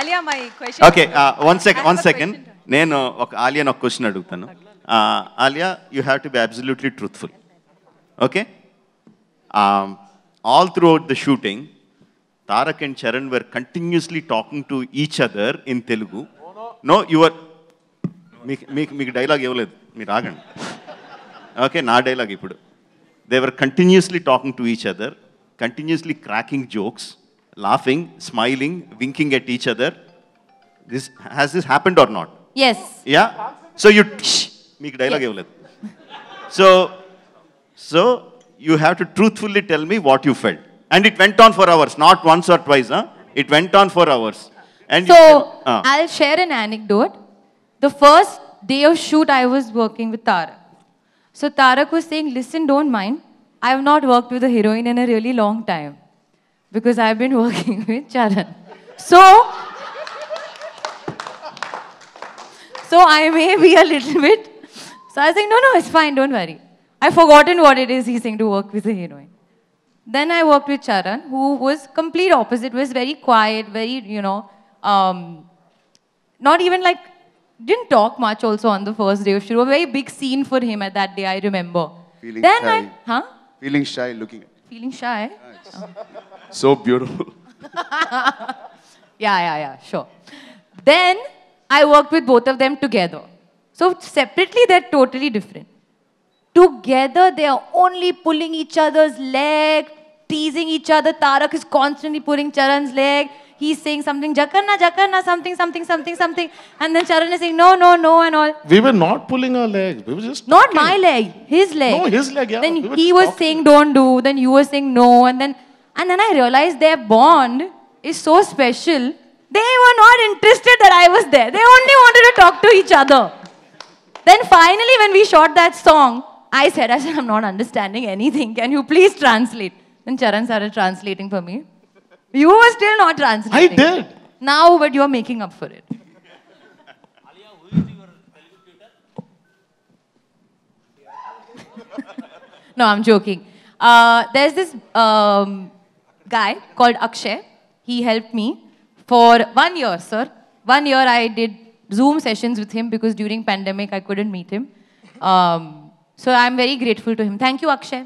Alia, my question. Okay one second one second. నేను ఒక ఆలియాని ఒక క్వశ్చన్ అడుగుతాను. Alia you have to be absolutely truthful okay all throughout the shooting Tarak and Charan were continuously talking to each other in Telugu no your మీకు మీకు మీకు dialogue ఇవ్వలేదు. మీరు ఆగండి. ఓకే నా డైలాగ్ ఇప్పుడు. They were continuously talking to each other continuously cracking jokes laughing, smiling, winking at each other. This has this happened or not? Yes. Yeah. So you make dialogue yes. So so you have to truthfully tell me what you felt. And it went on for hours, not once or twice. Huh? It went on for hours. And so uh, I'll share an anecdote. The first day of shoot, I was working with Tarak. So Tarak was saying, listen, don't mind. I have not worked with a heroine in a really long time because I've been working with Charan. So, so I may be a little bit. So I was like, no, no, it's fine. Don't worry. I've forgotten what it is he's saying to work with a heroine. Then I worked with Charan, who was complete opposite, was very quiet, very, you know, um, not even like, didn't talk much also on the first day of shoot. A very big scene for him at that day, I remember. Feeling then shy. I, huh? Feeling shy, looking at Feeling shy? So beautiful. Yeah, yeah, yeah, sure. Then I worked with both of them together. So separately, they're totally different. Together, they are only pulling each other's leg, teasing each other. Tarak is constantly pulling Charan's leg. He's saying something, Jakarna, Jakarna, something, something, something, something. And then Charan is saying, no, no, no, and all. We were not pulling our legs. We were just Not my leg, his leg. No, his leg, yeah. Then We he was talking. saying don't do, then you were saying no, and then and then I realized their bond is so special. They were not interested that I was there. They only wanted to talk to each other. Then finally, when we shot that song, I said, I said, I'm not understanding anything. Can you please translate? Then Charan started translating for me. You were still not translating. I did. Now, but you're making up for it. No, I'm joking. Uh, there's this um, guy called Akshay. He helped me for one year, sir. One year I did Zoom sessions with him because during pandemic I couldn't meet him. Um, so I'm very grateful to him. Thank you, Akshay.